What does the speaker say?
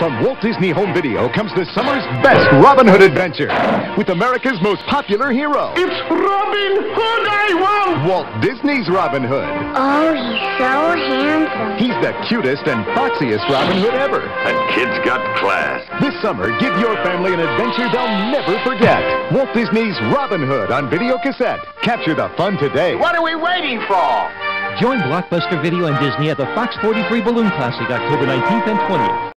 From Walt Disney Home Video comes the summer's best Robin Hood adventure with America's most popular hero, It's Robin Hood I want! Walt Disney's Robin Hood. Oh, he's so handsome. He's the cutest and foxiest Robin Hood ever. and kids got class. This summer, give your family an adventure they'll never forget. Walt Disney's Robin Hood on video cassette. Capture the fun today. What are we waiting for? Join Blockbuster Video and Disney at the Fox 43 Balloon Classic October 19th and 20th.